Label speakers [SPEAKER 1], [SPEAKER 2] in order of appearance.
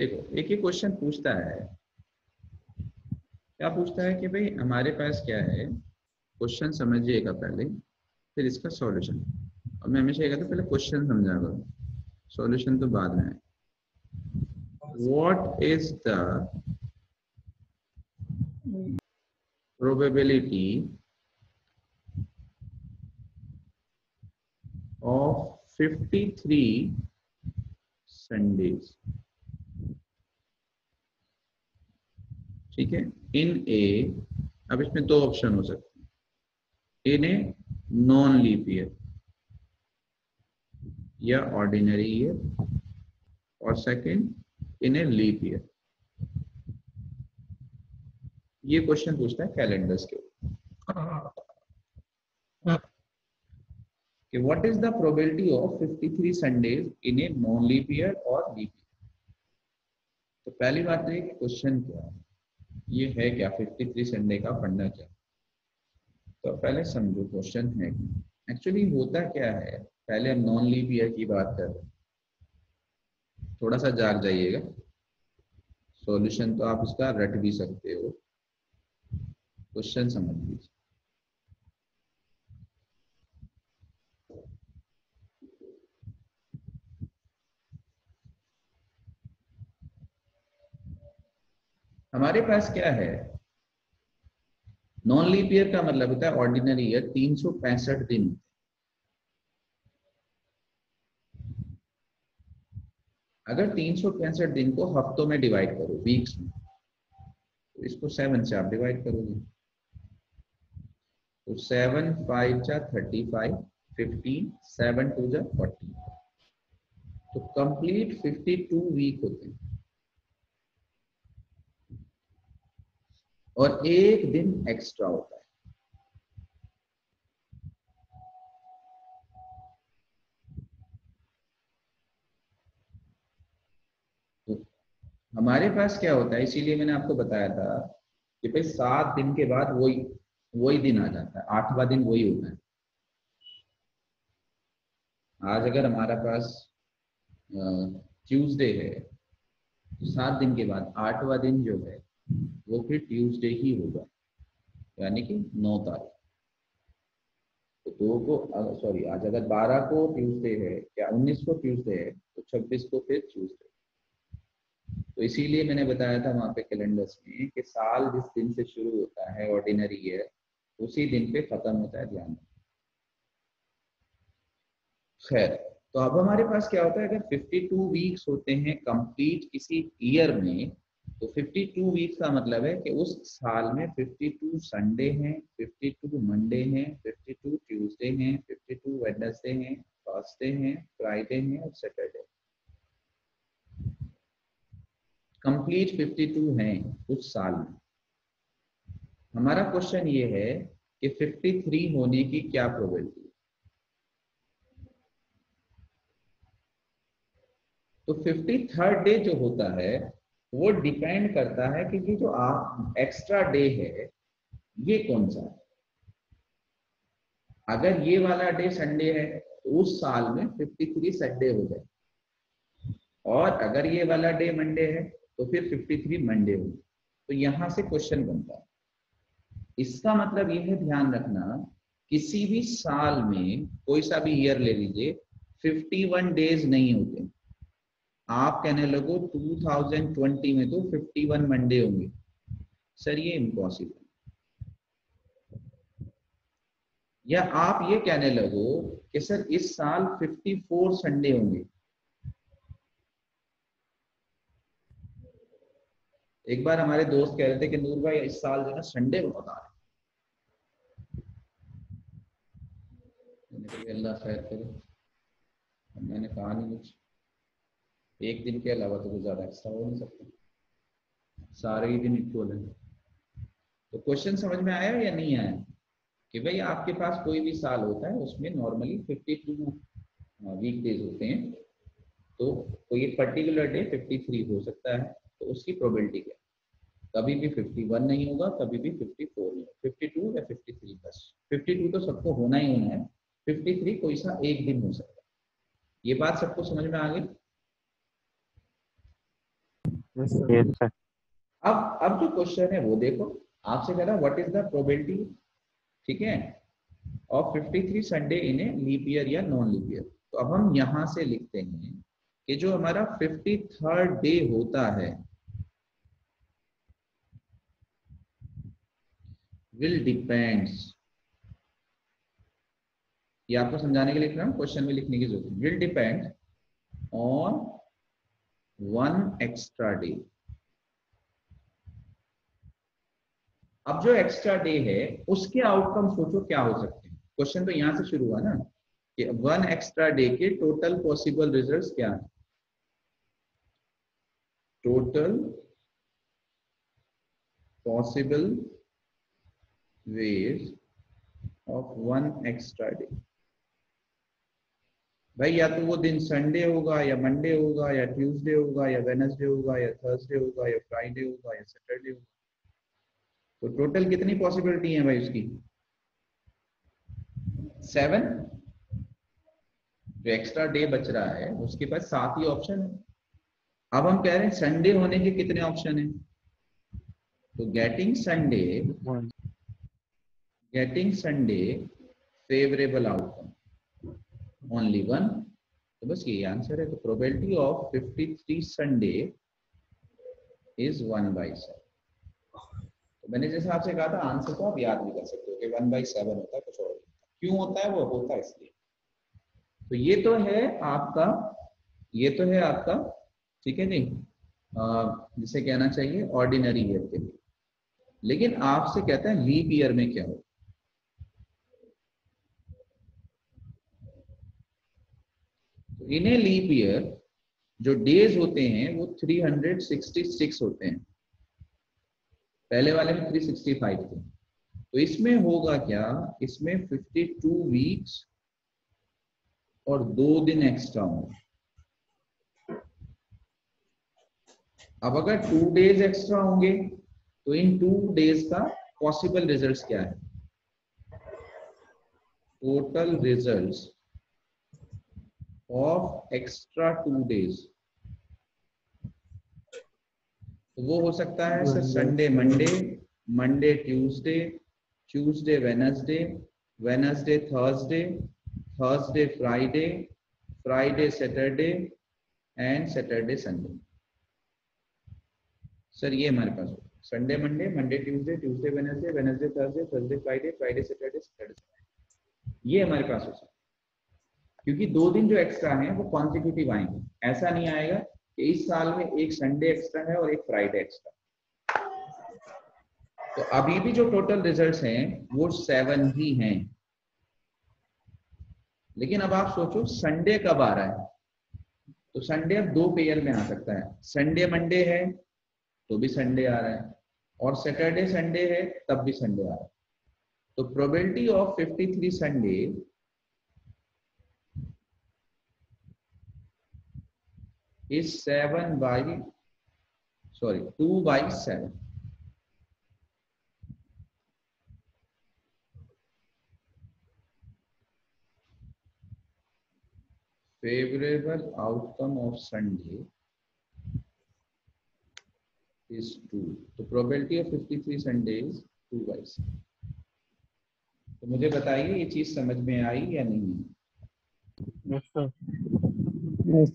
[SPEAKER 1] देखो, एक ही क्वेश्चन पूछता है। क्या पूछता है कि भाई, हमारे पास क्या है? क्वेश्चन समझिएगा पहले, फिर इसका सॉल्यूशन और मैं हमेशा ये कहता पहले क्वेश्चन समझा करो सॉल्यूशन तो बाद में है। What is the probability of 53 Sundays? ठीक है? इन ए अब इसमें दो ऑप्शन हो सकते हैं। In a non leap year या ऑर्डिनरी ईयर और second in a leap year ये क्वेश्चन पूछता है कैलेंडर्स के कि what is the probability of 53 Sundays in a non leap year और लीप ईयर तो पहली बात है कि क्वेश्चन क्या है? ये है क्या 53 संडे का पढ़ना क्या तो पहले समझो क्वेश्चन है एक्चुअली होता क्या है? पहले हम नॉन लीप ईयर की बात कर रहे थोड़ा सा जाग जाइएगा। सॉल्यूशन तो आप इसका रट भी सकते हो। क्वेश्चन समझ लीजिए। हमारे पास क्या है? नॉन लीप ईयर का मतलब होता है ऑर्डिनरी ईयर तीन सौ पैंसठ दिन। अगर तीन सौ पैंसठ दिन को हफ्तों में डिवाइड करो वीक्स में तो इसको सेवन से आप डिवाइड करोगे। तो सेवन फाइव जा thirty five fifteen seven two जा फोर्टी तो कंप्लीट फिफ्टी टू वीक होते हैं। और एक दिन एक्स्ट्रा होता है। तो हमारे पास क्या होता है, इसीलिए मैंने आपको बताया था कि भाई सात दिन के बाद वही वही दिन आ जाता है, आठवां दिन वही होता है। आज अगर हमारा पास ट्यूसडे है तो सात दिन के बाद आठवां दिन जो है वो फिर ट्यूसडे ही होगा, यानी कि नौ तारीख। तो दो को सॉरी आज अगर बारह को ट्यूसडे है या उन्नीस को ट्यूसडे है तो छब्बीस को फिर ट्यूसडे। तो इसीलिए मैंने बताया था वहाँ पे कैलेंडर्स में कि साल जिस दिन से शुरू होता है ऑर्डिनरी ईयर उसी दिन पे खत्म होता है ध्यान। खैर तो अब हमारे पास क्या होता है, अगर 52 वीक्स होते हैं कंप्लीट किसी ईयर में तो 52 वीक का मतलब है कि उस साल में 52 संडे हैं 52 मंडे हैं 52 ट्यूसडे हैं 52 वेडनेसडे हैं थर्सडे हैं फ्राइडे हैं और सैटरडे कंप्लीट 52 हैं उस साल में। हमारा क्वेश्चन ये है कि 53 होने की क्या प्रोबेबिलिटी तो फिफ्टी थर्ड डे जो होता है वो डिपेंड करता है कि ये जो आप एक्स्ट्रा डे है, ये कौन सा है? अगर ये वाला डे संडे है तो उस साल में 53 संडे हो जाए। और अगर ये वाला डे मंडे है तो फिर 53 मंडे हो तो यहाँ से क्वेश्चन बनता है। इसका मतलब ये है ध्यान रखना, किसी भी साल में कोई सा भी ईयर ले लीजिए 51 डेज़ नहीं होते। आप कहने लगो 2020 में तो 51 मंडे होंगे। सर, ये इम्पॉसिबल या आप ये कहने लगो कि सर, इस साल 54 संडे होंगे। एक बार हमारे दोस्त कह रहे थे कि नूर भाई, इस साल जो है संडे बहुत आ रहे अल्लाह खैर करे। मैंने कहा नहीं कुछ। एक दिन के अलावा तो कुछ ज़्यादा एक्स्ट्रा हो नहीं सकता। सारे ही दिन इक्वल है। तो क्वेश्चन समझ में आया या नहीं आया? कि भाई आपके पास कोई भी साल होता है, उसमें नॉर्मली 52 वीक डेज़ होते हैं। तो कोई पर्टिकुलर डे 53 हो सकता है तो उसकी प्रोबेबिलिटी क्या? कभी भी 51 नहीं होगा, कभी भी 54 नहीं होगा। 52 या 53 बस। 52 तो सबको होना ही होना है। 53 कोई सा एक दिन हो सकता है। ये बात सबको समझ में आ गई?
[SPEAKER 2] Yes,
[SPEAKER 3] yes sir.
[SPEAKER 1] अब अब जो क्वेश्चन है वो देखो। आपसे कह रहा व्हाट इज़ द प्रोबेबिलिटी ठीक है? Of 53 Sunday in a leap year या नॉन लीप ईयर तो अब हम यहाँ से लिखते हैं कि जो हमारा 53rd डे होता है विल डिपेंड्स ये आपको समझाने के लिए लिख रहा हूँ क्वेश्चन में लिखने की ज़रूरत will depend on one extra day अब जो एक्स्ट्रा डे है, उसके आउटकम सोचो क्या हो सकते हैं। क्वेश्चन तो यहाँ से शुरू हुआ ना, कि वन एक्स्ट्रा डे के टोटल पॉसिबल रिजल्ट्स क्या है? Total possible ways of one extra day भाई या तो वो दिन संडे होगा या मंडे होगा या ट्यूसडे होगा या वेनसडे होगा या थर्सडे होगा या फ्राइडे होगा या सैटरडे होगा। तो टोटल कितनी पॉसिबिलिटी है भाई उसकी? सेवन जो एक्स्ट्रा डे बच रहा है उसके पास सात ही ऑप्शन है। अब हम कह रहे हैं संडे होने के कितने ऑप्शन है? तो getting Sunday getting Sunday favourable outcome only one तो बस ये आंसर है तो probability of 53 Sunday is one by seven मैंने जैसे आपसे कहा था आंसर को आप याद भी कर सकते हो कि वन बाई सेवन होता है कुछ और नहीं। क्यों होता है? वो होता है इसलिए। तो ये तो है आपका ये तो है आपका ठीक है अ, जिसे कहना चाहिए ऑर्डिनरी ईयर के लिए। लेकिन आपसे कहता है लीप ईयर में क्या हो? तो इन ए लीप ईयर जो डेज़ होते हैं, वो 366 होते हैं। पहले वाले में 365 थे। तो इसमें होगा क्या? इसमें 52 वीक्स और दो दिन एक्स्ट्रा होंगे अब अगर टू डेज़ एक्स्ट्रा होंगे तो इन टू डेज़ का पॉसिबल रिजल्ट्स क्या है? Total results of extra two days तो वो हो सकता है sir Sunday Monday Monday Tuesday Tuesday Wednesday Wednesday Thursday Thursday Friday Friday Saturday and Saturday Sunday sir ये हमारे पास Sunday Monday Monday Tuesday Tuesday Wednesday Wednesday Thursday Thursday Friday Friday Saturday Saturday ये हमारे पास हो सकता है। क्योंकि दो दिन जो एक्स्ट्रा हैं, वो कॉन्सिक्यूटिव आएँगे। ऐसा नहीं आएगा कि इस साल में एक संडे एक्स्ट्रा है और एक फ्राइडे एक्स्ट्रा तो अभी भी जो टोटल रिजल्ट्स हैं, वो सेवन ही हैं। लेकिन अब आप सोचो संडे कब आ रहा है? तो संडे अब दो पेयर में आ सकता है। संडे मंडे है तो भी संडे आ रहा है। और सैटरडे संडे है, तब भी संडे आ रहा है। तो probability of 53 Sunday is 7 by sorry 2 by 7 favorable outcome of sunday is 2 the probability of 53 sundays 2 by 7 तो मुझे बताइए ये चीज़ समझ में आई या नहीं
[SPEAKER 3] yes sir
[SPEAKER 2] Yes,